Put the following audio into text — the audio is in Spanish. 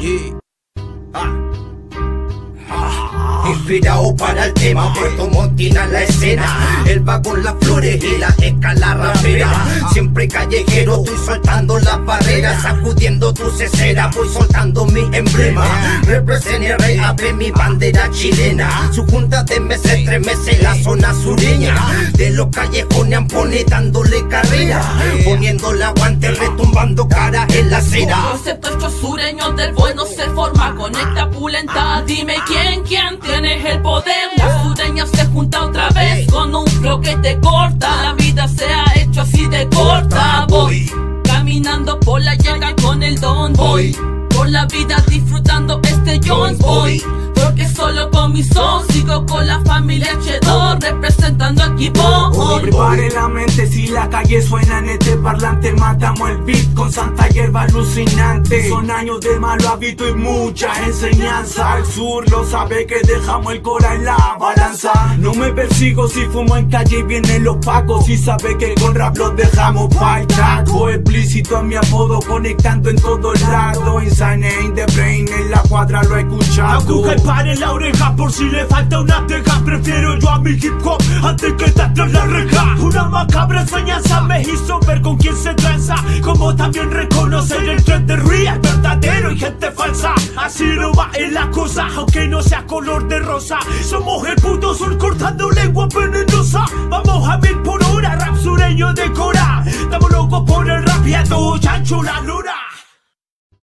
Yeah. Ah. Inspirado para el tema, Puerto Montina la escena. El va con las flores y la escala rapera. Siempre callejero, estoy soltando las barreras, sacudiendo tu cesera, voy soltando mi emblema. Represente rey, mi bandera chilena. Su junta de meses estremece la zona sureña. De los callejones ampone dándole carrera. Poniendo la guante, retumbando cara en la acera. Conecta pulenta. Dime quién, quién tienes el poder. La sureña se junta otra vez con un flow que te corta. La vida se ha hecho así de corta. Voy caminando por la llaga con el don. Voy por la vida disfrutando este Jones. Voy porque solo con mi son sigo con la familia Chedor representando aquí voy. Prepare la mente si la calle suena en este parlante Matamos el beat con santa hierba alucinante. Son años de malo hábito y mucha enseñanza. Al sur lo sabe que dejamos el cora en la balanza. No me persigo si fumo en calle y vienen los pacos. Y sabe que con rap los dejamos pa'l taco Explícito a mi apodo conectando en todos lados Insane in the brain en la cuadra lo he escuchado. Pare la oreja por si le falta una teja Prefiero yo a mi hip hop antes que estar tras la reja. Una macabra enseñanza me hizo ver con quién se tranza Como también reconocer el tren de real verdadero y gente falsa. Así no va en la cosa, aunque no sea color de rosa. Somos el puto sol cortando lengua venenosa. Vamos a ver por hora, rap sureño de cora. Estamos locos por el rap y a tu chancho la luna